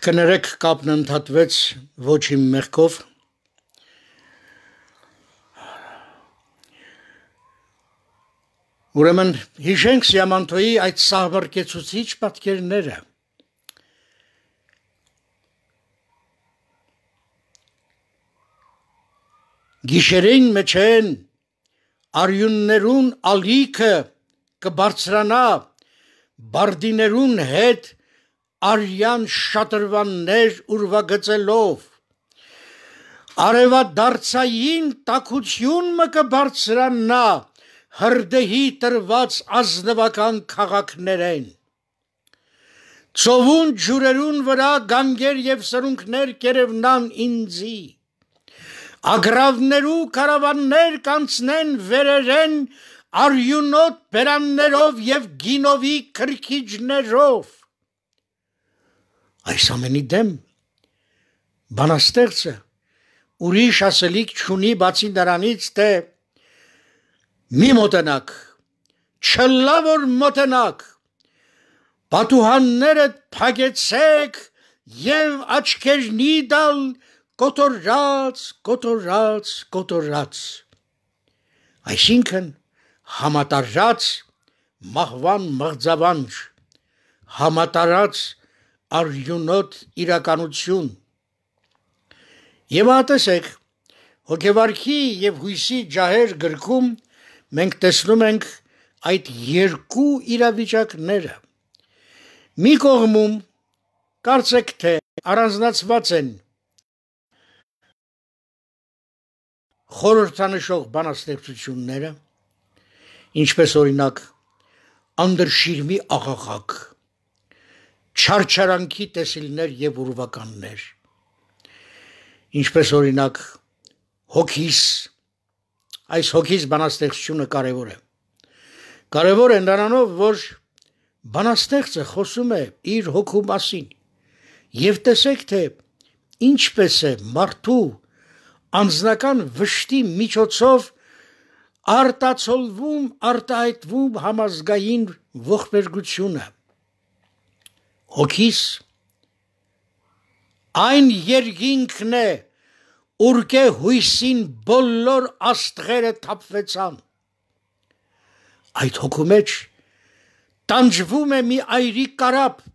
Կներեք կապն ընդհատվեց ոչ իմ մեղքով, Ուրեմն հիշենք Սիամանթոյի այդ սահմռկեցուցիչ պատկերները։ Գիշերին մեջեն արյուններուն ալիքը կբարձրանա բարդիներուն հետ արյան շատրվաններ ուրվագծելով արևա դարձային տակություն մը կբարձրանա հրդեհի տրված ազնվական քաղաքներեն Ծովուն ջուրերուն վրա գանգեր եւ սրունքներ կերևնան ինձի Ագրավներու կարավաններ կանցնեն վերերեն արյունոտ բերաններով եւ գինովի քրքիջներով Այս ամենի դեմ բանաստեղծը ուրիշ ասելիք չունի բացի նրանից, թե մի մոտենակ, չլա որ մոտենակ, պատուհաններդ փագեցեք եւ աչքերնի դալ կոտորած, կոտորած, կոտորած։ Այսինքն համատարած մահվան մղձավանջ, համատարած արյունոտ իրականություն։ Եվ ատեսեք, հոգևարքի եւ հույսի ջահեր գրքում մենք տեսնում ենք այդ երկու իրավիճակները։ Մի կողմում կարծեք թե առանձնացված են խորհրդանշող բանաստեղծությունները, ինչպես օրինակ անդրշիրմի աղաղակ չարչարանքի տեսիլներ եւ ուրվականներ ինչպես օրինակ հոգիս այս հոգիս բանաստեղծությունը կարևոր է կարևոր է նրանով որ բանաստեղծը խոսում է իր հոգու մասին եւ տեսեք թե ինչպես է մարդու անձնական վշտի միջոցով արտացոլվում արտահայտվում համազգային ողբերգությունը հոգիս այն երկինքն է ուրկե հույսին բոլոր աստղերը թափվեցան այդ հոգու մեջ տանջվում է մի այրի կարապ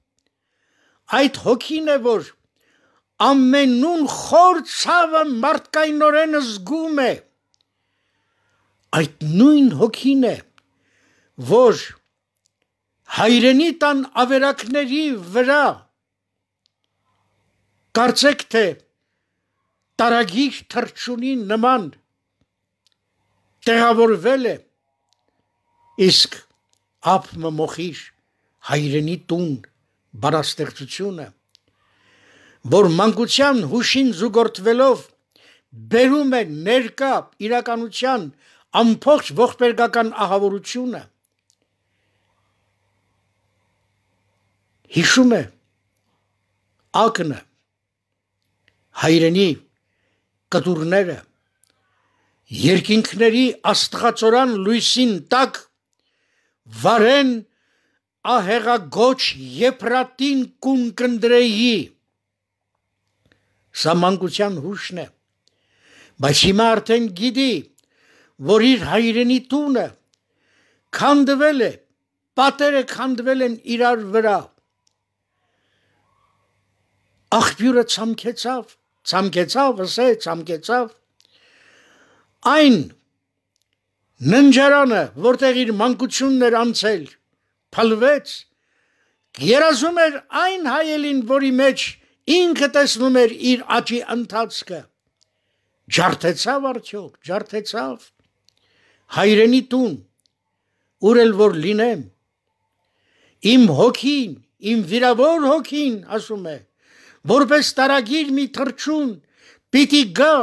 այդ հոգին է որ ամենուն խոր ցավը մարդկայնորեն զգում է այդ նույն հոգին է որ հայրենի տան ավերակների վրա կարծեք թե տարագիր թրջունի նման տեղավորվել է իսկ ապմը մոխիր հայրենի տուն բարաստեղծությունը որ մանկության հուշին զուգորդվելով բերում է ներկա իրականության ամբողջ ողբերգական ահավորությունը հիշում է ակնը հայրենի կտուրները երկինքների աստղածորան լույսին տակ վարեն ահեղագոչ եփրատին կուն կնդրեի սա մանկության հուշն է բայց հիմա արդեն գիտի որ իր հայրենի տունը քանդվել է պատերը քանդվել են իրար վրա աղբյուրը ցամքեցավ, ցամքեցավ, ասե ցամքեցավ։ Այն ննջարանը, որտեղ իր մանկությունն էր անցել, փլվեց, երազում էր այն հայելին, որի մեջ ինքը տեսնում էր իր աճի ընթացքը։ Ջարդեցավ արդյոք, ջարդեցավ։ Հայրենի տուն, ուր էլ որ լինեմ։ Իմ հոգին, իմ վիրավոր հոգին, ասում է, որպես տարագիր մի թրջուն պիտի գա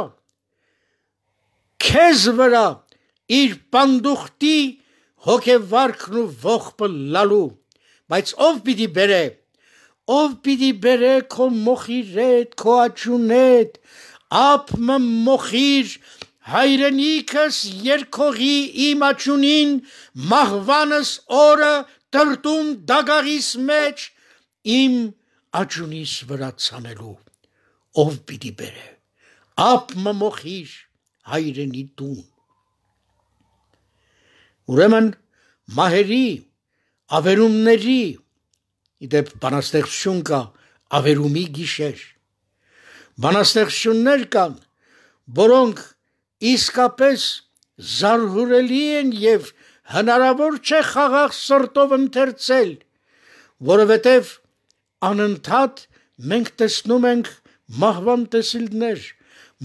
քեզ վրա իր պանդուխտի հոգեվարքն ու ողբը լալու բայց ով պիտի բերե ով պիտի բերե քո մոխիրետ քո աչունետ ապ մոխիր հայրենիքս երկողի իմ աչունին մահվանս օրը տրտում դագաղիս մեջ իմ աճունիս վրա ցանելու ով պիտի բերե ապ մոխիր հայրենի տուն ուրեմն մահերի ավերումների իդեպ բանաստեղծություն կա ավերումի գիշեր բանաստեղծություններ կան որոնք իսկապես զարհուրելի են եւ հնարավոր չէ խաղաղ սրտով ընթերցել, որովհետեւ անընդհատ մենք տեսնում ենք մահվան տեսիլներ,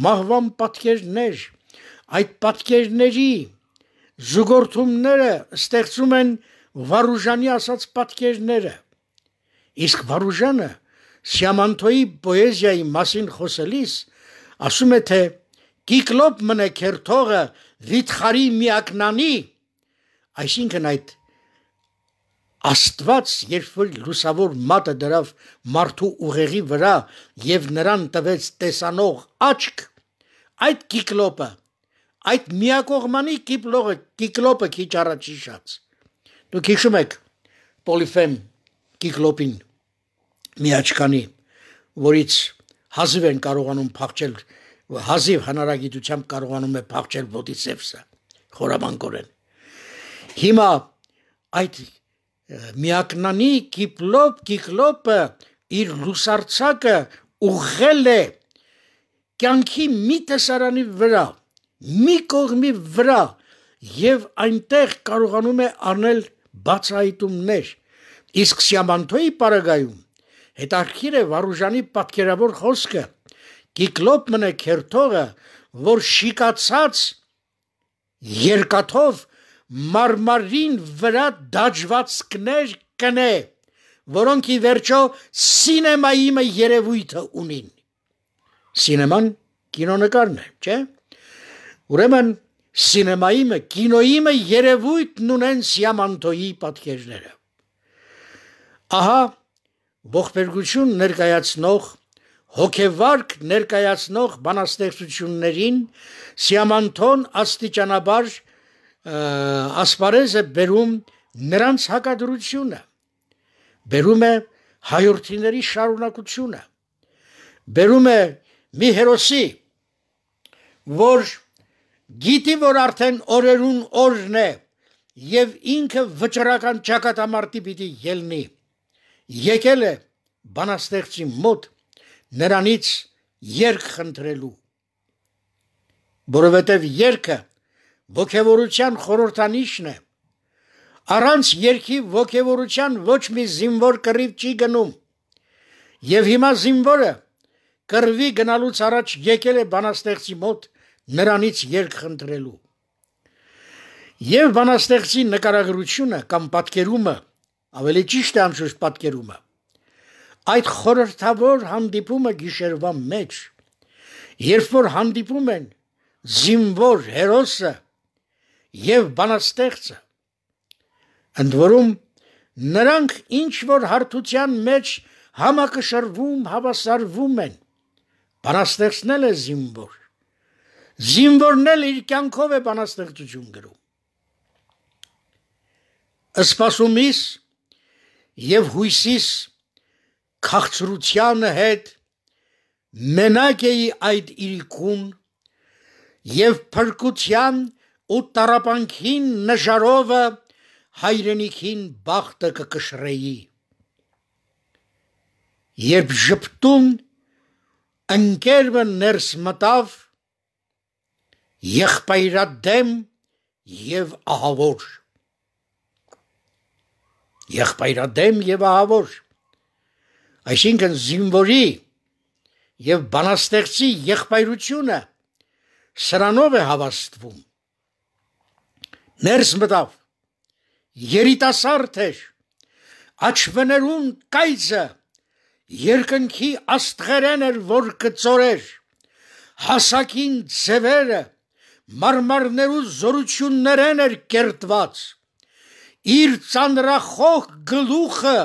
մահվան պատկերներ, այդ պատկերների զուգորդումները ստեղծում են Վարուժանի ասած պատկերները։ Իսկ Վարուժանը Սիամանթոյի պոեզիայի մասին խոսելիս ասում է թե Կիկլոպ մնե քերթողը վիթխարի միակնանի այսինքն այդ Աստված երբ որ լուսավոր մատը դրավ մարդու ուղեղի վրա եւ նրան տվեց տեսանող աչք այդ կիկլոպը այդ միակողմանի կիպլողը կիկլոպը քիչ առաջ իշած դուք հիշում եք պոլիֆեմ կիկլոպին միաչկանի որից հազիվ են կարողանում փախչել հազիվ հնարագիտությամբ կարողանում է փախչել ոդիսևսը խորամանկորեն հիմա այդ միակնանի կիպլոպ կիկլոպը իր լուսարցակը ուղղել է կյանքի մի տեսարանի վրա մի կողմի վրա եւ այնտեղ կարողանում է անել բացահայտումներ իսկ սիամանթոյի պարագայում հետարքիր է վարուժանի պատկերավոր խոսքը. Կիկլոպ մնե քերթողը, որ շիկացած երկաթով մարմարին վրա դաջվածքներ կնե, որոնք ի վերջո սինեմայի մը երևույթը ունին։ Սինեման կինոնկարն է, չէ՞։ Ուրեմն սինեմայի մը, կինոյի մը երևույթն ունեն Սիամանթոյի պատկերները։ Ահա ողբերգություն ներկայացնող հոգեվարկ ներկայացնող բանաստեղծություններին Սիամանթոն աստիճանաբար ասպարեզ է բերում նրանց հակադրությունը բերում է հայորդիների շարունակությունը բերում է մի հերոսի որ գիտի որ արդեն օրերուն օրն է եւ ինքը վճռական ճակատամարտի պիտի ելնի եկել է բանաստեղծի մոտ նրանից երկ խնդրելու որովհետև երկը ոգևորության խորհրդանիշն է առանց երկի ոգևորության ոչ մի զինվոր կռիվ չի գնում եւ հիմա զինվորը կռվի գնալուց առաջ եկել է բանաստեղծի մոտ նրանից երկ խնդրելու եւ բանաստեղծի նկարագրությունը կամ պատկերումը ավելի ճիշտ է անշուշտ պատկերումը այդ խորհրդավոր հանդիպումը գիշերվա մեջ, երբ որ հանդիպում են զինվոր հերոսը եւ բանաստեղծը, ընդ որում նրանք ինչ որ հարթության մեջ համակշռվում, հավասարվում են։ Բանաստեղծնել է զինվոր։ Զինվորն էլ իր կյանքով է բանաստեղծություն գրում։ Սպասումիս եւ հույսիս քաղցրությանը հետ մենակ էի այդ իրիկուն եւ փրկության ու տարապանքին նժարովը հայրենիքին բախտը կկշռեի երբ ժպտուն ընկերը ներս մտավ եղբայրադեմ եւ ահավոր եղբայրադեմ եւ ահավոր Այսինքն զինվորի եւ բանաստեղծի եղբայրությունը սրանով է հավաստվում։ Ներս մտավ երիտասարդ էր աչվներուն կայծը երկնքի աստղերեն էր որ կծորեր հասակին ձևերը մարմարներու զորություններեն էր կերտված իր ծանրախող գլուխը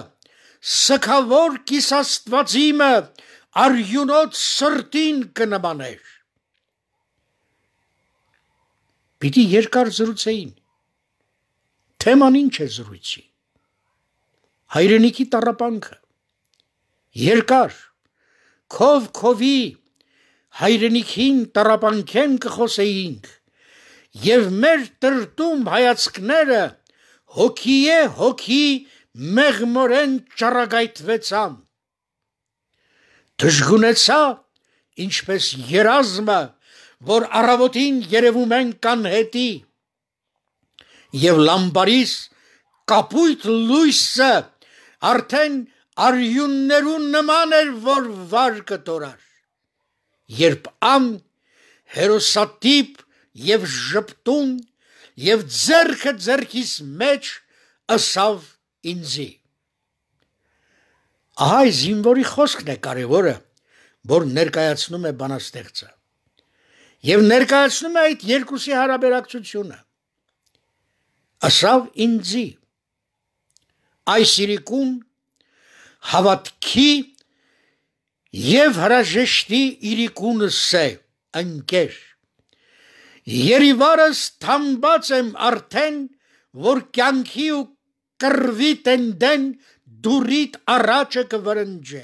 սքավոր կիսաստվածիմը արյունոտ սրտին կնմաներ։ Պիտի երկար զրուցեին։ Թեման ինչ է զրույցի։ Հայրենիքի տարապանքը։ երկար քով քովի հայրենիքին տարապանքեն կխոսեինք եւ մեր տրտում հայացքները հոգիե հոգի մեղմորեն ճառագայթվեցան դժգունեցա ինչպես երազմը որ առավոտին երևում են կան հետի եւ լամբարիս կապույտ լույսը արդեն արյուններուն նման էր որ վար կտորար երբ ամ հերոսատիպ եւ ժպտուն եւ ձերքը ձերքիս մեջ ըսավ ինձի. Ահա զինվորի խոսքն է կարևորը որ ներկայացնում է բանաստեղծը եւ ներկայացնում է այդ երկուսի հարաբերակցությունը ըսավ ինձի այս իրիկուն հավատքի եւ հրաժեշտի իրիկունս է ընկեր Երիվարս թամբած եմ արդեն որ կյանքի ու կրվի տենդեն դուրիտ առաջը կվրնջե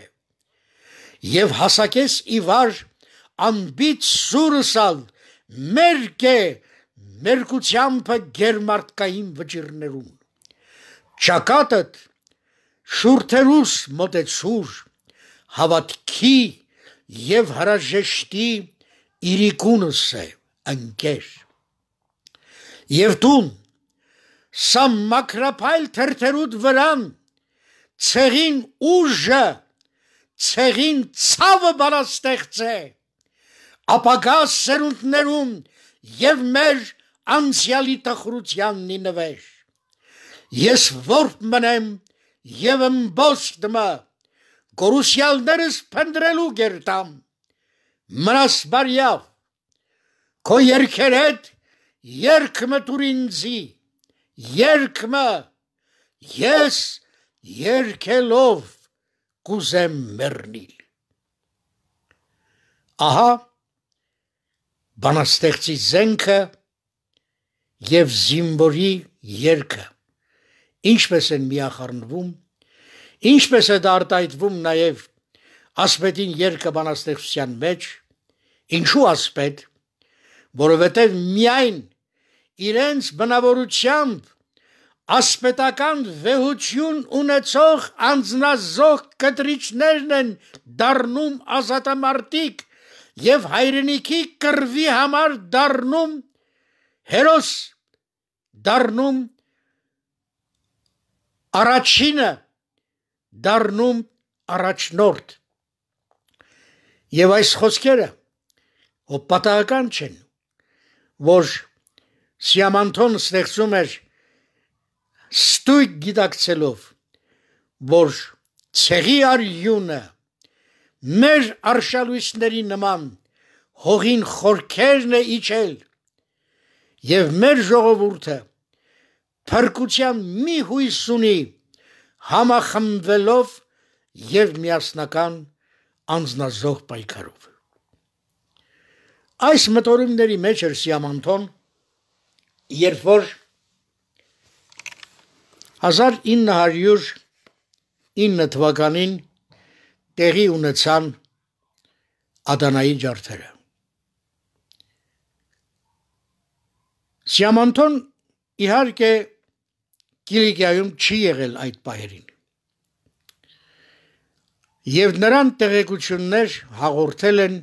եւ հասակես իվար անբիծ սուրսալ մերկե մերկությամբ գերմարտկային վճիրներում ճակատդ շուրթերուս մոտեցուր հավատքի եւ հրաժեշտի իրիկունս է ընկեր եւ տուն սա մակրապայլ թերթերուդ վրան ցեղին ուժը ցեղին ցավը բանաստեղծ է ապագա սերունդներում եւ մեր անցյալի տխրությանն նվեր ես որբ մնեմ եւ ըմբոստ մը գորուսյալներս փնդրելու գերտամ մնաս բարյավ քո երկերետ երկմը տուրինձի երկմը ես երկելով կուզեմ մեռնիլ ահա բանաստեղծի զենքը եւ զիմբորի երգը ինչպես են միախառնվում ինչպես է դա արտահայտվում նաեւ ասպետին երկը բանաստեղծության մեջ ինչու ասպետ որովհետեւ միայն իրենց բնավորությամբ ասպետական վեհություն ունեցող անznազող կտրիչներն են դառնում ազատամարտիկ եւ հայրենիքի կրվի համար դառնում հերոս դառնում առաջինը դառնում առաջնորդ եւ այս խոսքերը հոպատական չեն որ Սիամանթոն ստեղծում էր ստույգ գիտակցելով, որ ցեղի արյունը մեր արշալույսների նման հողին խորքերն է իջել եւ մեր ժողովուրդը փրկության մի հույս ունի համախմբվելով եւ միասնական անznազող պայքարով այս մտորումների մեջ էր Սիամանթոն երբ որ 1909 թվականին տեղի ունեցան Ադանայի ջարդերը։ Սիամանթոն իհարկե Կիլիկիայում չի եղել այդ պահերին։ Եվ նրան տեղեկություններ հաղորդել են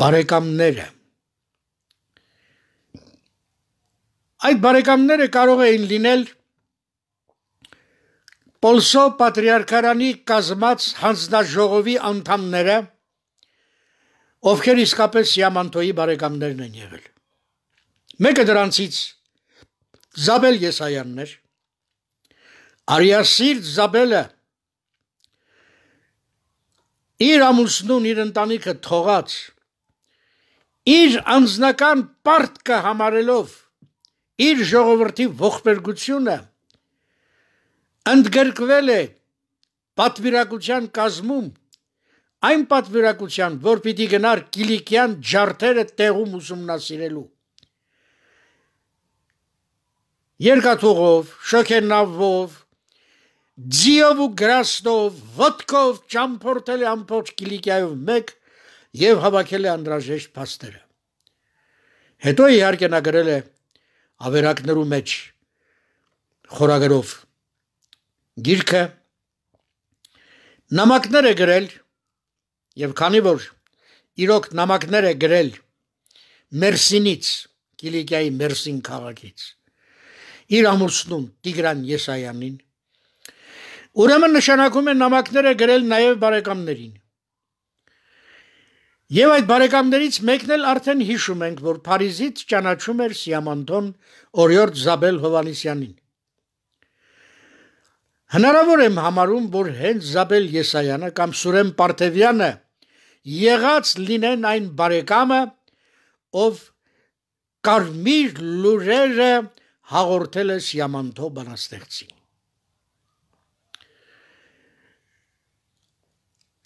բարեկամները Այդ բարեկամները կարող էին լինել Պոլսո պատրիարքարանի կազմած հանձնաժողովի անդամները, ովքեր իսկապես Սիամանթոյի բարեկամներն են եղել։ Մեկը դրանցից Զաբել Եսայանն էր։ Արիասիր Զաբելը իր ամուսնուն իր ընտանիքը թողած իր անձնական պարտքը համարելով իր ժողովրդի ողբերգությունը ընդգրկվել է պատվիրակության կազմում այն պատվիրակության, որ պիտի գնար Կիլիկյան ջարդերը տեղում ուսումնասիրելու։ Երկաթուղով, շոքենավով, ձիով ու գրաստով, ոտքով ճամփորդել է ամբողջ Կիլիկիայով մեկ եւ հավաքել է անդրաժեշտ փաստերը։ Հետո իհարկե նա գրել է ավերակներու մեջ խորագրով գիրքը նամակներ է գրել եւ քանի որ իրոք նամակներ է գրել Մերսինից, Կիլիկիայի Մերսին քաղաքից իր ամուսնուն Տիգրան Եսայանին Ուրեմն նշանակում է նամակները գրել նաև բարեկամներին։ Եվ այդ բարեկամներից մեկն էլ արդեն հիշում ենք, որ Փարիզից ճանաչում էր Սիամանտոն Օրիորդ Զաբել Հովանիսյանին։ Հնարավոր եմ համարում, որ հենց Զաբել Եսայանը կամ Սուրեն Պարթևյանը եղած լինեն այն բարեկամը, ով կարմիր լուրերը հաղորդել է Սիամանտո բանաստեղծին։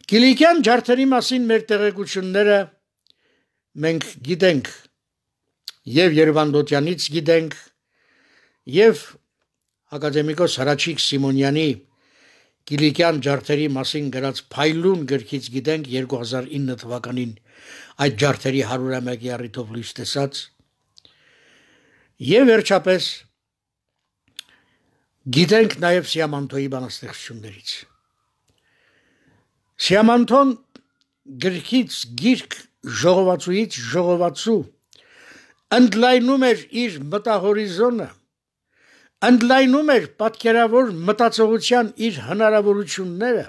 Կիլիկյան ջարդերի մասին մեր տեղեկությունները մենք գիտենք եւ Երևանդոտյանից գիտենք եւ ակադեմիկոս Հրաչիկ Սիմոնյանի Կիլիկյան ջարդերի մասին գրած Փայլուն գրքից գիտենք 2009 թվականին այդ ջարդերի 101-ի առիթով լույս տեսած եւ վերջապես գիտենք նաեւ Սիամանտոյի բանաստեղծություններից Սիամանթոն գրքից գիրք ժողովածուից ժողովածու ընդլայնում էր իր մտահորիզոնը ընդլայնում էր պատկերավոր մտածողության իր հնարավորությունները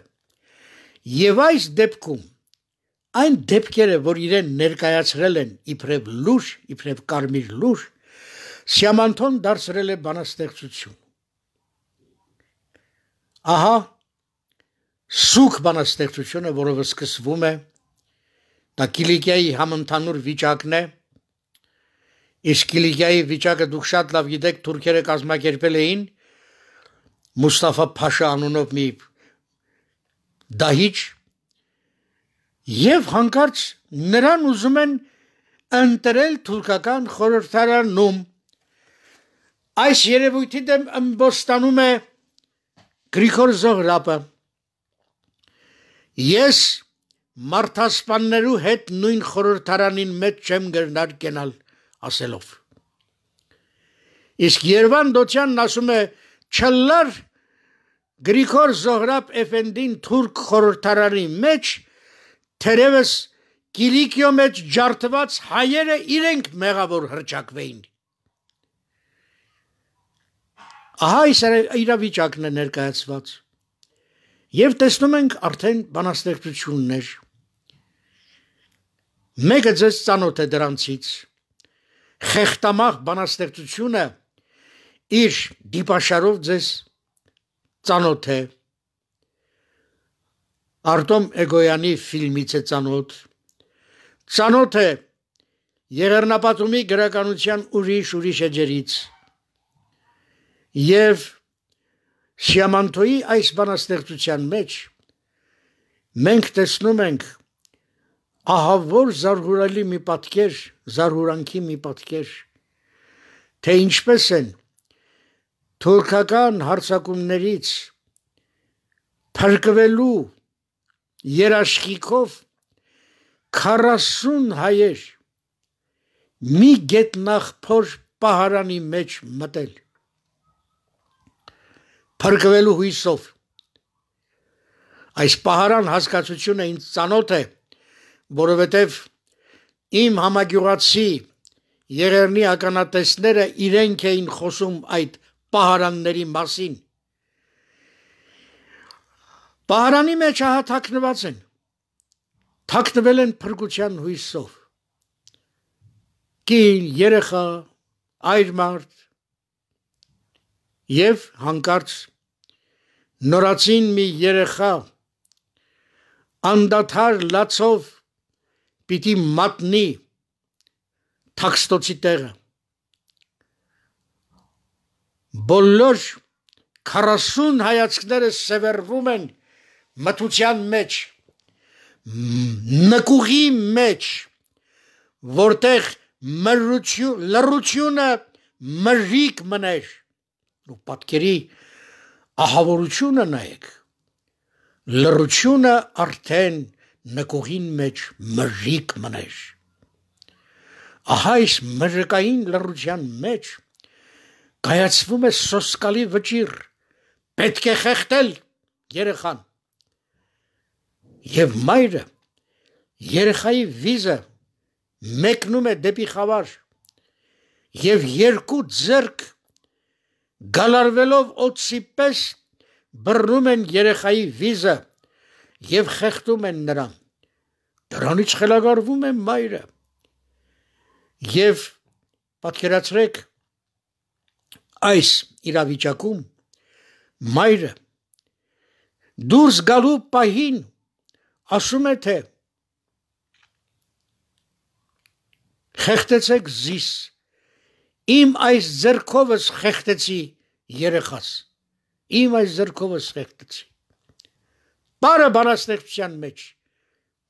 եւ այս դեպքում այն դեպքերը որ իրեն ներկայացրել են իբրև լուր իբրև կարմիր լուր Սիամանթոն դարձրել է բանաստեղծություն ահա սուկ բանաստեղծությունը, որովը սկսվում է դա Կիլիկիայի համընդհանուր վիճակն է իսկ Կիլիկիայի վիճակը դուք շատ լավ գիտեք թուրքերը կազմակերպել էին Մուստաֆա Փաշա անունով մի դահիճ եւ հանկարծ նրան ուզում են ընտրել թուրքական խորհրդարանում այս երևույթի դեմ ըմբոստանում է Գրիգոր Զողրապը Ես մարդասպաններու հետ նույն խորհրդարանին մեջ չեմ գրնար կենալ ասելով։ Իսկ Երևան Դոչյանն ասում է չլար Գրիգոր Զոհրաբ Էֆենդին թուրք խորհրդարանի մեջ թերևս Կիլիկիո մեջ ջարդված հայերը իրենք մեղավոր հրճակվեին։ Ահա այս իրավիճակն է ներկայացված։ Եվ տեսնում ենք արդեն բանաստեղծություններ։ Մեկը ձեզ ծանոթ է դրանցից։ Խեղտամախ բանաստեղծությունը իր դիպաշարով ձեզ ծանոթ է։ Արտոմ Էգոյանի ֆիլմից է ծանոթ։ Ծանոթ է Եղեռնապատումի գրականության ուրիշ ուրիշ էջերից։ Եվ Շիամանթոյի այս բանաստեղծության մեջ մենք տեսնում ենք ահավոր զարհուրալի մի պատկեր, զարհուրանքի մի պատկեր, թե ինչպես են թուրքական հարցակումներից փրկվելու երաշխիքով 40 հայեր մի գետնախփոր պահարանի մեջ մտել փրկվելու հույսով։ Այս պահարան հասկացությունը ինձ ծանոթ է, որովհետև իմ համագյուղացի Եղերնի ականատեսները իրենք էին խոսում այդ պահարանների մասին։ Պահարանի մեջ ահա թաքնված են։ Թաքնվել են փրկության հույսով։ Կին, երեխա, այր մարդ, եւ հանկարծ նորացին մի երեխա անդադար լացով պիտի մատնի թաքստոցի տեղը բոլոր 40 հայացքները սևեռվում են մթության մեջ նկուղի մեջ որտեղ մրություն լրությունը մրիկ մներ ու պատկերի ահավորությունը նայեք լրությունը արդեն նկողին մեջ մրրիկ մներ ահա այս մրրկային լրության մեջ կայացվում է սոսկալի վճիր պետք է խեղտել երեխան եւ մայրը երեխայի վիզը մեկնում է դեպի խավար եւ երկու ձեռք գալարվելով օծի պես բռնում են երեխայի վիզը եւ խեղդում են նրան դրանից խելագարվում է մայրը եւ պատկերացրեք այս իրավիճակում մայրը դուրս գալու պահին ասում է թե խեղտեցեք զիս Իմ այս ձեռքովս խեղտեցի երեխաս։ Իմ այս ձեռքովս խեղտեցի։ Բարը բանաստեղծության մեջ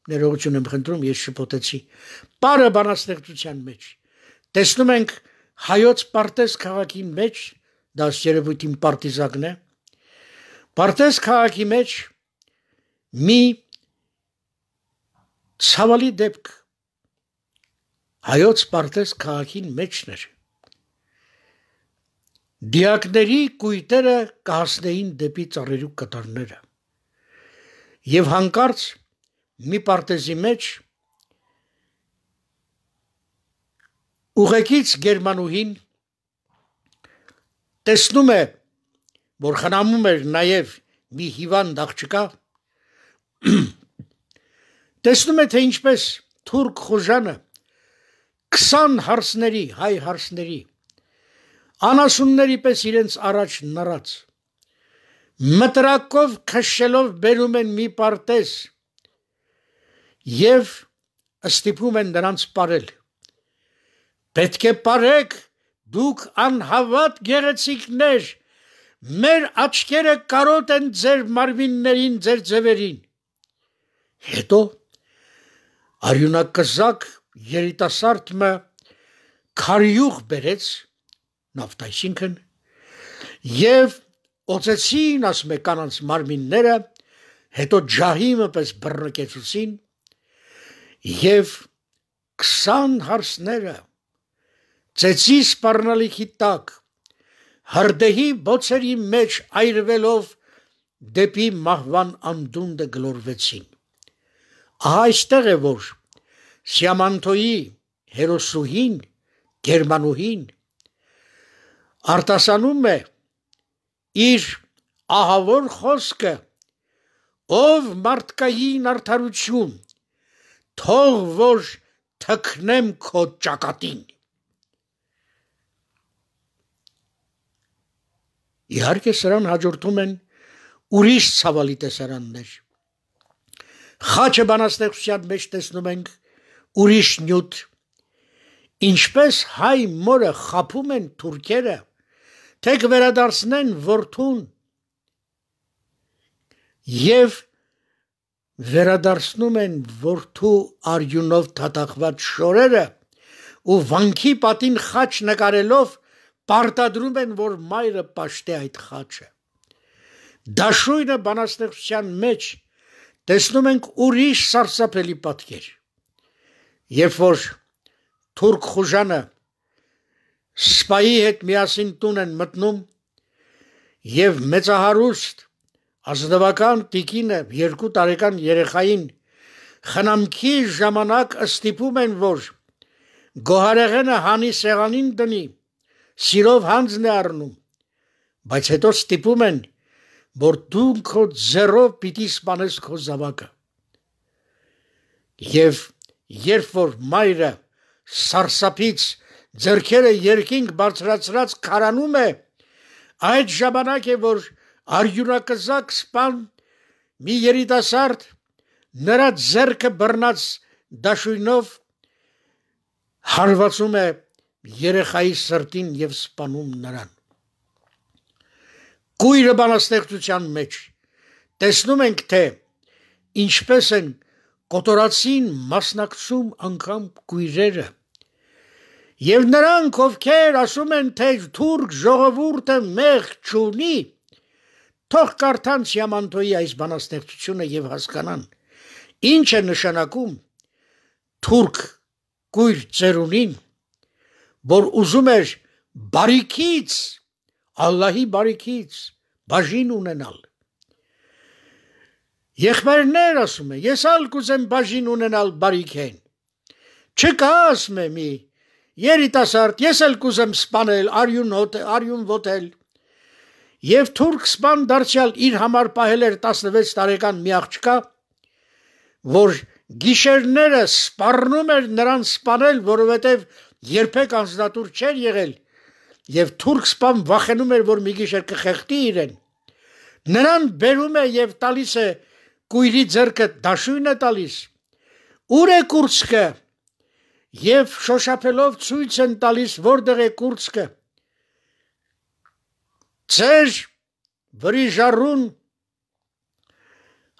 ներողություն եմ խնդրում, ես շփոթեցի։ Բարը բանաստեղծության մեջ տեսնում ենք հայոց Պարտես քաղաքի մեջ, դա երևույթին պարտիզակն է։ Պարտես քաղաքի մեջ մի ցավալի դեպք հայոց Պարտես քաղաքին մեջն էր Դիակների կույտերը կհասնեին դեպի ծառերու կտարները։ Եվ հանկարծ մի պարտեզի մեջ ուղեկից գերմանուհին տեսնում է, որ խնամում էր նաև մի հիվանդ աղջկա, տեսնում է, թե ինչպես թուրք խոժանը 20 հարսների, հայ հարսների անասունների պես իրենց առաջ նռած մտրակով քշելով բերում են մի պարտեզ եւ ստիպում են նրանց ապարել պետք է ապարեք դուք անհավատ գեղեցիկներ մեր աչքերը կարոտ են ձեր մարմիններին ձեր ձևերին հետո արյունակզակ երիտասարդ մը քարյուղ բերեց նավթ այսինքն եւ օծեցին ասում է կանանց մարմինները հետո ջահիմը պես բռնկեցուցին եւ 20 հարսները ծեցի սպառնալիքի տակ հրդեհի բոցերի մեջ այրվելով դեպի մահվան անդունդը գլորվեցին ահա այստեղ է որ Սիամանթոյի հերոսուհին գերմանուհին արտասանում է իր ահավոր խոսքը ով մարդկային արդարություն թող որ թքնեմ քո ճակատին Իհարկե սրան հաջորդում են ուրիշ ցավալի տեսարաններ Խաչը բանաստեղծության մեջ տեսնում ենք ուրիշ նյութ ինչպես հայ մորը խափում են թուրքերը թե կվերադարձնեն որդուն եւ վերադարձնում են որդու արյունով թաթախված շորերը ու վանքի պատին խաչ նկարելով պարտադրում են որ մայրը պաշտե այդ խաչը դաշույնը բանաստեղծության մեջ տեսնում ենք ուրիշ սարսափելի պատկեր երբ որ թուրք խուժանը սպայի հետ միասին տուն են մտնում եւ մեծահարուստ ազնվական տիկինը երկու տարեկան երեխային խնամքի ժամանակ ստիպում են որ գոհարեղենը հանի սեղանին դնի սիրով հանձն է առնում բայց հետո ստիպում են որ դու քո ձեռով պիտի սپانես քո զավակը եւ երբ որ մայրը սարսափից ձերքերը երկինք բարձրացրած քարանում է այդ ժամանակ է որ արյունակզակ սպան մի երիտասարդ նրա ձերքը բռնած դաշույնով հարվածում է երեխայի սրտին եւ սպանում նրան կույրը բանաստեղծության մեջ տեսնում ենք թե ինչպես են կոտորածին մասնակցում անգամ կույրերը Եվ նրանք, ովքեր ասում են, թե թուրք ժողովուրդը մեղ չունի, Թող կարդան Սիամանտոյի այս բանաստեղծությունը եւ հասկանան ինչ է նշանակում թուրք գույր ծերունին, որ ուզում էր բարիքից, Ալլահի բարիքից բաժին ունենալ։ Եղբայրներ ասում է, ես ալ կուզեմ բաժին ունենալ բարիքեն։ Չկա ասում մի երիտասարդ, ես էլ կուզեմ սպանել, արյուն հոտ, արյուն ոտել Եվ թուրք սպան դարձյալ իր համար պահել էր 16 տարեկան մի աղջկա, որ գիշերները սպառնում էր նրան սպանել, որովհետև երբեք անձնատուր չէր եղել, եւ թուրք սպան վախենում էր, որ մի գիշեր կխեղդի իրեն։ Նրան բերում է եւ տալիս է կույրի ձեռքը դաշույն է տալիս։ Ուր է կուրծքը։ Եվ շոշափելով ցույց են տալիս որտեղ է կուրծքը Ձեր վրի ժառուն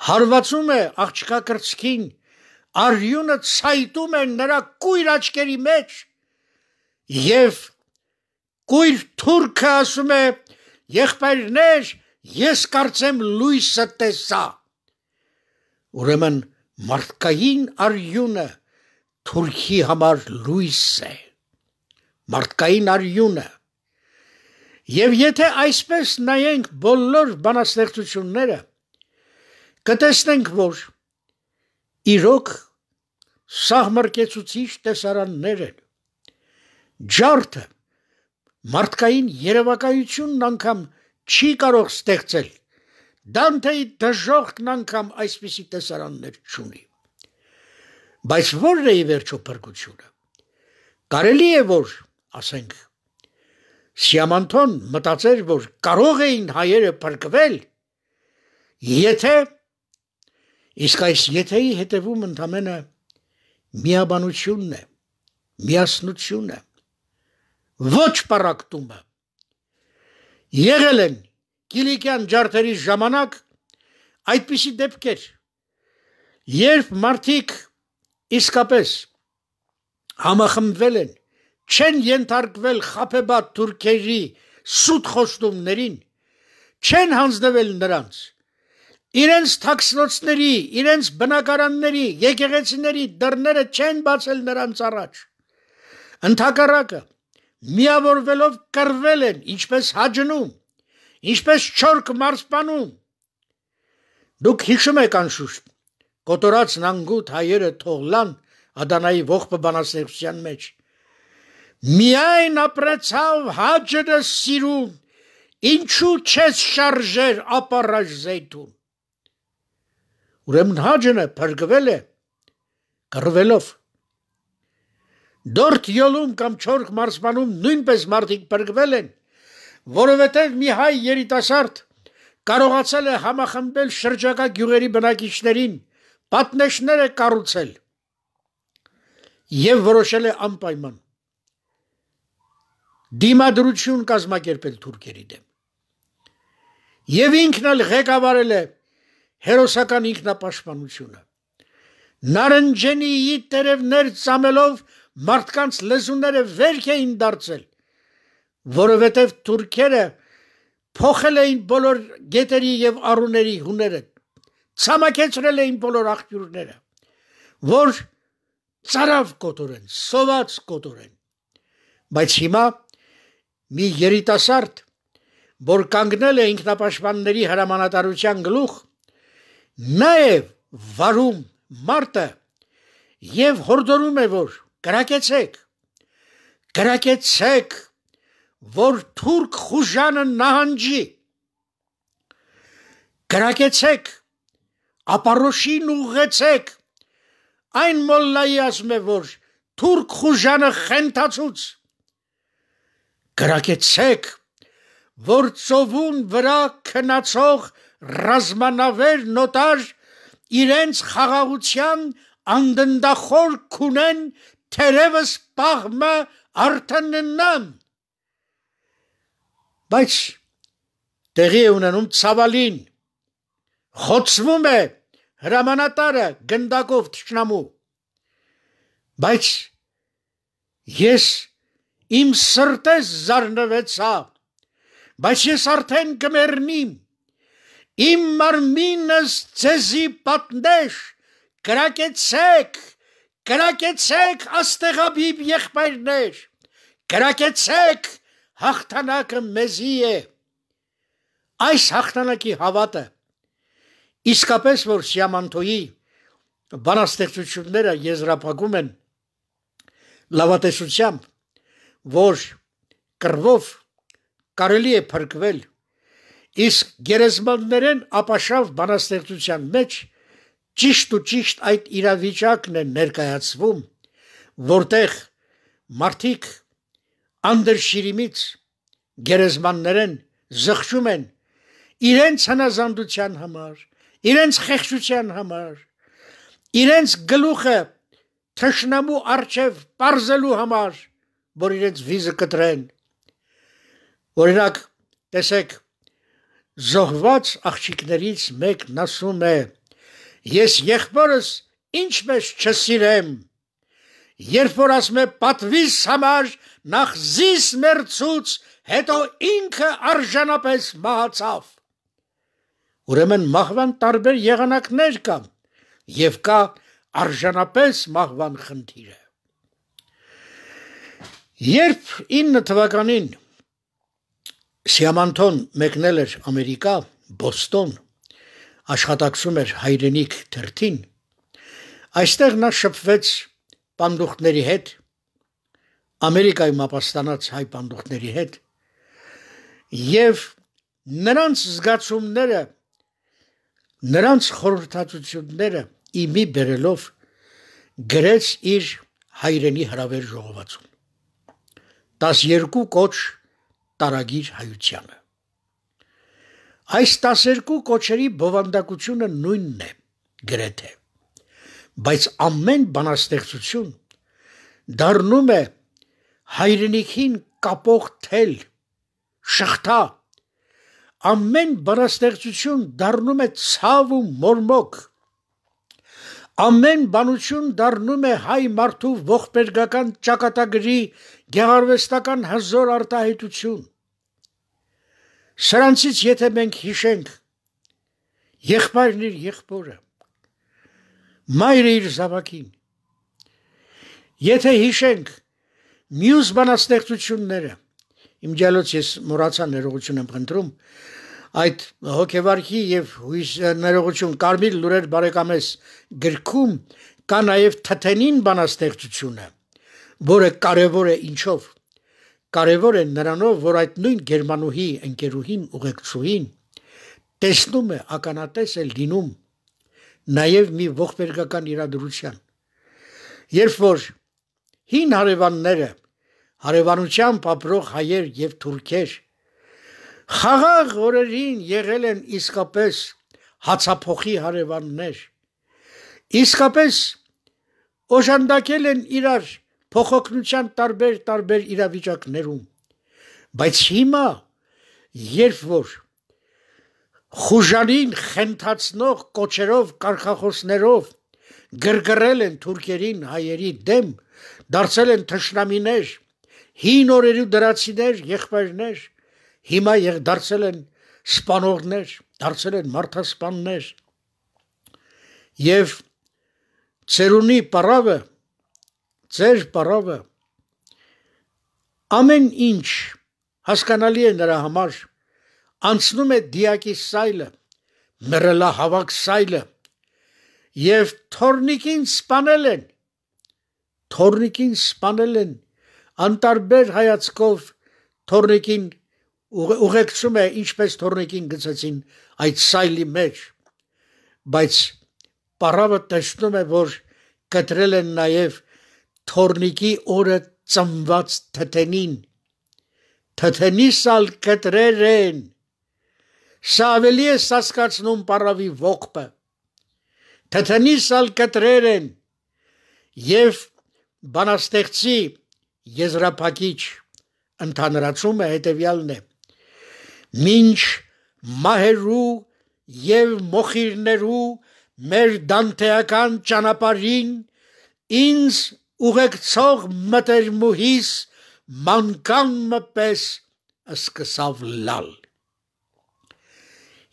հարվածում է աղջկա կրծքին, արյունը ցայտում է նրա կույր աչքերի մեջ եւ կույր թուրքը ասում է եղբայրներ ես կարծեմ լույսը տեսա ուրեմն մարդկային արյունը թուրքի համար լույս է մարդկային արյունը Եվ եթե այսպես նայենք բոլոր բանաստեղծությունները, կտեսնենք, որ իրոք սահմռկեցուցիչ տեսարաններ են։ Ջարդը մարդկային երևակայությունն անգամ չի կարող ստեղծել։ Դանթեի դժողքն անգամ այսպիսի տեսարաններ չունի։ Բայց ո՞րն է ի վերջո փրկությունը։ Կարելի է որ, ասենք, Սիամանթոն մտածեր, որ կարող էին հայերը փրկվել, եթե իսկ այս եթեի հետևում ընդամենը միաբանությունն է, միասնությունն է, ոչ պարակտումը։ Եղել են Կիլիկյան ջարդերի ժամանակ այդպիսի դեպքեր, երբ մարդիկ իսկապես համախմբվել են չեն ենթարկվել խափեբատ թուրքերի սուտ խոստումներին, չեն հանձնվել նրանց։ Իրենց թաքսնոցների, իրենց բնակարանների, եկեղեցիների դռները չեն բացել նրանց առաջ։ Ընթակառակը միավորվելով կրվել են, ինչպես հաջնում, ինչպես չորք մարսպանում։ Դուք հիշում եք անշուշտ, կոտորած նանգուտ հայերը թողլան Ադանայի ողբը բանաստեղծության մեջ Միայն ապրեցավ հաջրը սիրուն, ինչու չես շարժեր ապարաժ զեյթուն։ Ուրեմն հաջնը փրկվել է կռվելով։ Դորդ յոլում կամ չորք մարսպանում նույնպես մարդիկ փրկվել են, որովհետև մի հայ երիտասարդ կարողացել է համախմբել շրջակա գյուղերի բնակիչներին, պատնեշներ է կառուցել եւ որոշել է անպայման դիմադրություն կազմակերպել թուրքերի դեմ։ Եվ ինքն էլ ղեկավարել է հերոսական ինքնապաշտպանությունը։ Նարնջենիի տերևներ ծամելով մարդկանց լեզուները վերք էին դարձել, որովհետև թուրքերը փոխել էին բոլոր գետերի եւ առուների հուները, ցամաքեցրել էին բոլոր աղբյուրները, որ ծարավ կոտորեն, սոված կոտորեն։ Բայց հիմա մի երիտասարդ, որ կանգնել է ինքնապաշտպանների հրամանատարության գլուխ, նա է վարում մարտը եւ հորդորում է որ կրակեցեք կրակեցեք որ թուրք խուժանը նահանջի կրակեցեք ապարոշին ուղեցեք այն մոլլայի ասում է որ թուրք խուժանը խենթացուց գրակեցեք, որ ծովուն վրա քնացող ռազմանավեր նոտար իրենց խաղաղության անդնդախոր քունեն թերևս պաղմը արդաննան բայց տեղի է ունենում ցավալին խոցվում է հրամանատարը գնդակով թշնամու բայց ես իմ սրտես զարնվեցա, բայց ես արդեն կմեռնիմ, Իմ մարմինս ձեզի պատնեշ, կրակեցեք, կրակեցեք աստեղաբիբ եղբայրներ, կրակեցեք հաղթանակը մեզի է։ Այս հաղթանակի հավատը իսկապես որ Սիամանթոյի բանաստեղծությունները եզրափակում են լավատեսությամբ, որ կրվով կարելի է փրկվել, իսկ գերեզմաններեն ապաշավ բանաստեղծության մեջ ճիշտ ու ճիշտ այդ իրավիճակն է ներկայացվում, որտեղ մարդիկ անդրշիրիմից գերեզմաններեն զղջում են իրենց հնազանդության համար, իրենց խեղճության համար, իրենց գլուխը թշնամու արչև པարզելու համար, որ իրենց վիզը կտրեն։ Օրինակ, տեսեք, զոհված աղջիկներից մեկն ասում է. Ես եղբորս ինչպես չսիրեմ, երբ որ ասում է պատվիս համար նախ զիս մերցուց, հետո ինքը արժանապես մահացավ։ Ուրեմն մահվան տարբեր եղանակներ կան եւ կա արժանապես մահվան խնդիրը։ Երբ 9 թվականին Սիամանթոն մեկնել էր Ամերիկա, Բոստոն, աշխատակցում էր հայրենիք թերթին, այստեղ նա շփվեց պանդուխտների հետ, Ամերիկայում ապաստանած հայ պանդուխտների հետ, եւ նրանց զգացումները Նրանց խորհրդածությունները իմի բերելով գրեց իր հայրենի հրավեր ժողովածուն. 12 կոչ տարագիր հայությանը Այս 12 կոչերի բովանդակությունը նույնն է գրեթե բայց ամեն բանաստեղծություն դառնում է հայրենիքին կապող թել շղթա ամեն բանաստեղծություն դառնում է ցավ ու մորմոք ամեն բանություն դառնում է հայ մարդու ողբերգական ճակատագրի գեղարվեստական հզոր արտահայտություն սրանցից եթե մենք հիշենք եղբայրն իր եղբորը մայրը իր զավակին եթե հիշենք մյուս բանաստեղծությունները Իմ ջալոց ես մոռացա ներողություն եմ խնդրում այդ հոգեվարքի եւ հույս ներողություն կարմիր լուրեր բարեկամես գրքում կա նաեւ թթենին բանաստեղծությունը որը կարևոր է ինչով կարևոր է նրանով որ այդ նույն գերմանուհի ընկերուհին ուղեկցուին տեսնում է ականատես է լինում նաև մի ողբերգական իրադրության երբ որ հին հարևանները հարևանությամբ ապրող հայեր եւ թուրքեր խաղաղ օրերին եղել են իսկապես հացափոխի հարևաններ իսկապես օժանդակել են իրար փոխօգնության տարբեր տարբեր իրավիճակներում բայց հիմա երբ որ խուժանին խենթացնող կոչերով կարխախոսներով գրգռել են թուրքերին հայերի դեմ դարձել են թշնամիներ հին օրերի դրացիներ, եղբայրներ, հիմա եղ դարձել են սպանողներ, դարձել են մարդասպաններ։ Եվ ծերունի պարավը, ծեր պարավը ամեն ինչ հասկանալի է նրա համար, անցնում է դիակի սայլը, մռելա հավաք սայլը եւ թորնիկին սպանել են թորնիկին սպանել են անտարբեր հայացքով թորնիկին ուղեկցում է ինչպես թորնիկին գցեցին այդ սայլի մեջ բայց պարավը տեսնում է որ կտրել են նաև թորնիկի օրը ծնված թթենին թթենի սալ կտրեր են սա ավելի է սասկացնում պարավի ողբը թթենի սալ կտրեր են եւ բանաստեղծի եզրափակիչ ընդհանրացումը հետևյալն է. Մինչ մահերու եւ մոխիրներու մեր դանթեական ճանապարհին ինձ ուղեկցող մտերմուհիս մանկան մպես սկսավ լալ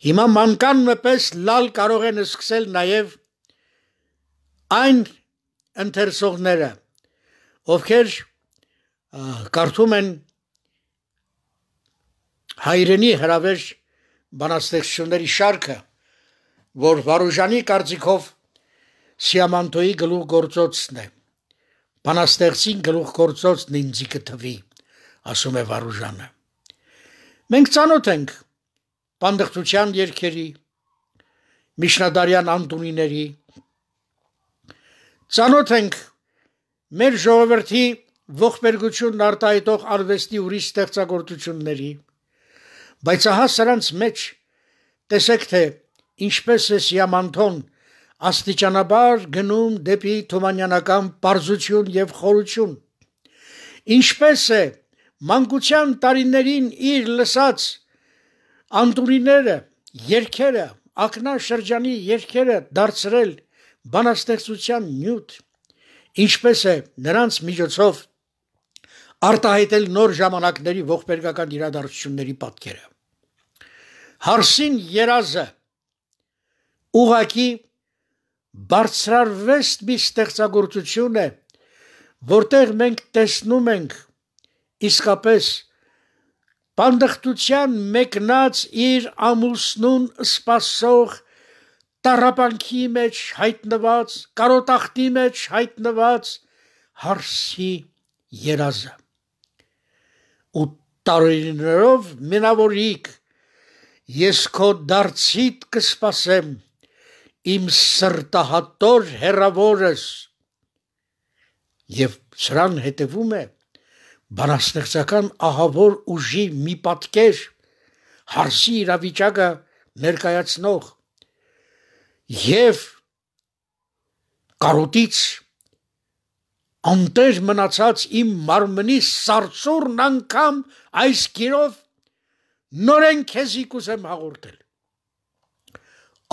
Հիմա մանկան մպես լալ կարող են սկսել նաև այն ընթերցողները, ովքեր կարդում են հայրենի հրավեր բանաստեղծությունների շարքը, որ Վարուժանի կարծիքով Սիամանտոյի գլուխ գործոցն է։ Բանաստեղծին գլուխ գործոցն ինձի կթվի, ասում է Վարուժանը։ Մենք ցանոթ ենք բանդղտության երկերի, Միշնադարյան Անտունիների, ցանոթ ենք մեր ժողովրդի ողբերգությունն արտահայտող արվեստի ուրիշ ստեղծագործությունների, բայց ահա սրանց մեջ տեսեք թե ինչպես է Սիամանթոն աստիճանաբար գնում դեպի թումանյանական པարզություն եւ խորություն ինչպես է մանկության տարիներին իր լսած անտուրիները երկերը ակնա շրջանի երկերը դարձրել բանաստեղծության նյութ ինչպես է նրանց միջոցով արտահայտել նոր ժամանակների ողբերգական իրադարձությունների պատկերը։ Հարսին երազը ուղակի բարձրարվեստ մի ստեղծագործություն է, որտեղ մենք տեսնում ենք իսկապես բանդղտության մեկնած իր ամուսնուն սпасող տարապանքի մեջ հայտնված, կարոտախտի մեջ հայտնված հարսի երազը։ Ու տարիներով մենավորիկ ես քո դարձիդ կսպասեմ իմ սրտահատոր հերավորս եւ սրան հետևում է բանաստեղծական ահավոր ուժի մի պատկեր հարսի իրավիճակը ներկայացնող եւ կարոտից անտեր մնացած իմ մարմնի սարսուրն անգամ այս գիրով նորեն քեզի կուզեմ հաղորդել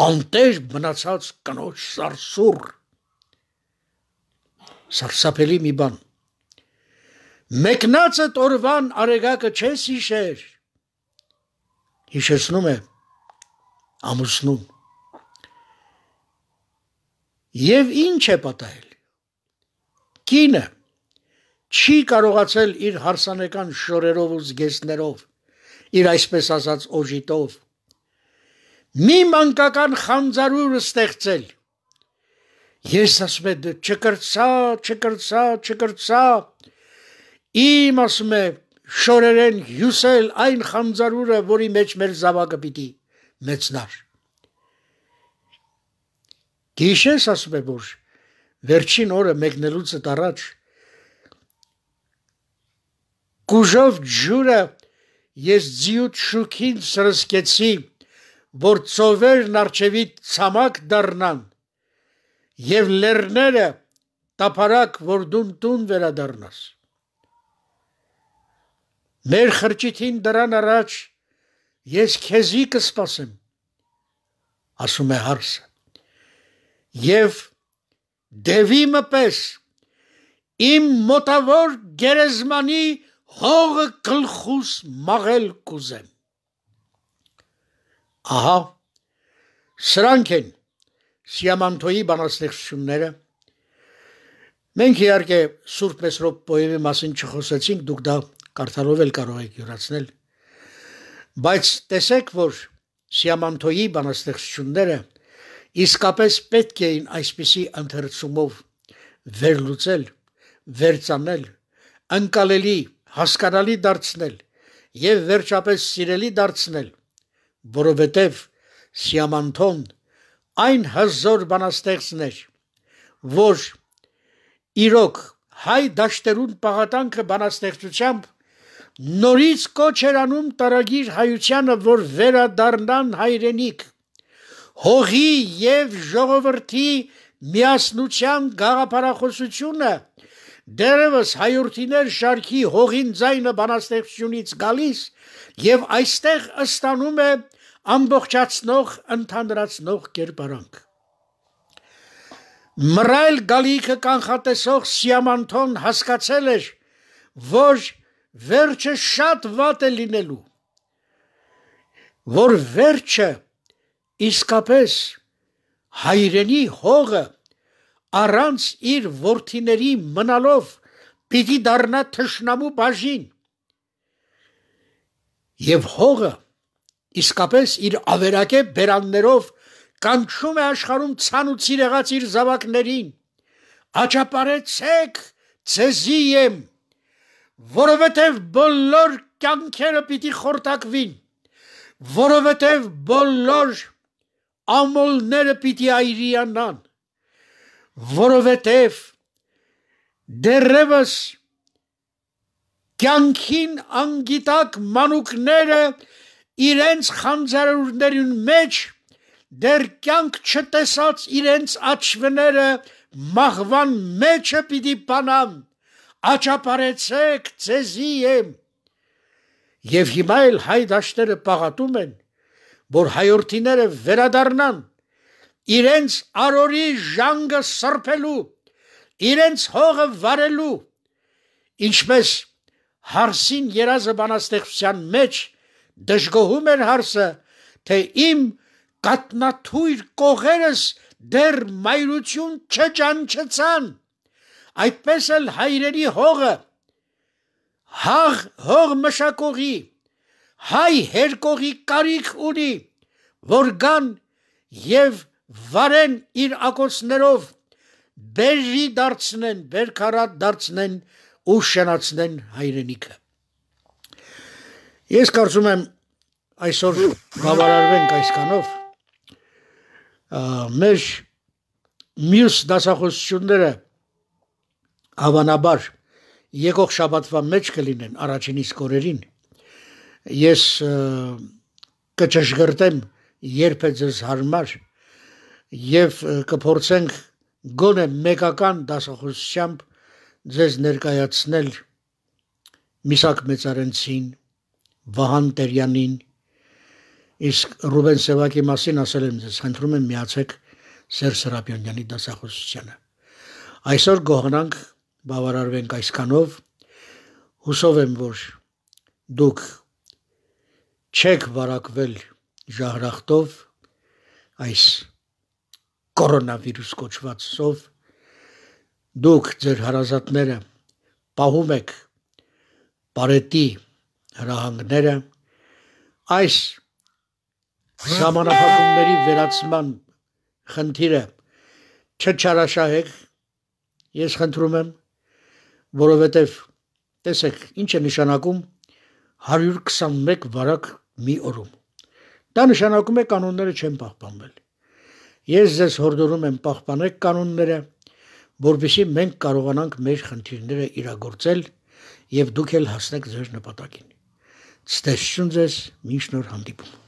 անտեր մնացած կնոջ սարսուր սարսափելի մի բան մեկնածը տորվան արեգակը չես հիշեր հիշեցնում է ամուսնուն եւ ինչ է պատահել կինը չի կարողացել իր հարսանեկան շորերով ու զգեստներով իր այսպես ասած օժիտով մի մանկական խանձարուր ստեղծել։ Ես ասում եմ չկրծա, չկրծա, չկրծա։ Իմ ասում եմ շորերեն հյուսել այն խանձարուրը, որի մեջ մեր զավակը պիտի մեծնար։ Գիշես ասում եմ որ վերջին օրը մեկնելուց առաջ կուժով ջուրը ես ձիուտ շուքին սրսկեցի որ ծովերն արջևի ցամաք դառնան եւ լեռները տափարակ որ դուն տուն վերադառնաս մեր խրճիթին դրան առաջ ես քեզի կսպասեմ ասում է հարսը եւ դևի մպես իմ մոտավոր գերեզմանի հողը գլխուս մաղել կուզեմ Ահա սրանք են Սիամանթոյի բանաստեղծությունները Մենք իհարկե Սուրբ Մեսրոպ պոեմի մասին չխոսեցինք, դուք դա կարդալով էլ կարող եք յուրացնել։ Բայց տեսեք, որ Սիամանթոյի բանաստեղծությունները իսկապես պետք էին այսպիսի ընթերցումով վերլուծել, վերցանել, անկալելի, հասկանալի դարձնել եւ վերջապես սիրելի դարձնել որովհետև Սիամանթոն այն հզոր բանաստեղծներ, որ իրոք հայ դաշտերուն պաղատանքը բանաստեղծությամբ նորից կոչ էր անում տարագիր հայությանը, որ վերադառնան հայրենիք, հողի եւ ժողովրդի միասնության գաղափարախոսությունը դերևս հայրենիներ շարքի հողին ձայնը բանաստեղծությունից գալիս եւ այստեղ ըստանում է ամբողջացնող, ընդհանրացնող կերպարանք։ Մռայլ գալիքը կանխատեսող Սիամանթոն հասկացել էր, որ վերջը շատ վատ է լինելու, որ վերջը իսկապես հայրենի հողը առանց իր ворթիների մնալով պիտի դառնա թշնամու բաժին եւ հողը իսկապես իր ավերակե բերաններով կանչում է աշխարում ցանուցի եղած իր զավակներին աճապարեցեք ցեզի եմ որովհետև բոլոր կյանքերը պիտի խորտակվին որովհետև բոլոր ամոլները պիտի այրիանան որովհետև դերևս կյանքին անգիտակ մանուկները իրենց խանձարուրներին մեջ դեր կյանք չտեսած իրենց աչվները մահվան մեջը պիտի բանան. Աճապարեցեք ձեզի եմ եւ հիմա էլ հայ դաշտերը պաղատում են որ հայորդիները վերադառնան իրենց արորի ժանգը սրբելու իրենց հողը վարելու ինչպես հարսին երազը բանաստեղծության մեջ դժգոհում էր հարսը թե իմ կատնաթույր կողերս դեռ մայրություն չճանչցան այդպես էլ հայրերի հողը հաղ հող մշակողի հայ հերկողի կարիք ունի որ գան եւ վարեն իր ակոսներով բերրի դարձնեն բերքարատ դարձնեն ու շնացնեն հայրենիքը ես կարծում եմ այսօր բավարարվենք այսքանով մեր մյուս դասախոսությունները հավանաբար եկող շաբաթվա մեջ կլինեն առաջին իսկ օրերին ես կճշգրտեմ երբ է ձեզ հարմար եւ կփորձենք գոնե մեկական դասախոսությամբ ձեզ ներկայացնել Միսակ Մեծարենցին, Վահան Տերյանին, իսկ Ռուբեն Սևակի մասին ասել եմ ձեզ, խնդրում եմ միացեք Սերժ Սրապյոնյանի դասախոսությանը։ Այսօր գողանանք բավարարվենք այսքանով հուսով եմ որ դուք չեք վարակվել ժահրախտով այս կորոնավիրուս կոչված սով դուք ձեր հարազատները պահում եք բարետի հրահանգները այս ժամանակապահումների վերացման խնդիրը չչարաշահեք ես խնդրում եմ որովհետև տեսեք ինչ է նշանակում 121 վարակ մի օրում։ Դա նշանակում է կանոնները չեն պահպանվել։ Ես ձեզ հորդորում եմ պահպանեք կանոնները, որովհետեւ մենք կարողանանք մեր խնդիրները իրագործել եւ դուք էլ հասնեք ձեր նպատակին։ Ցտեսություն ձեզ, միշտ նոր հանդիպում։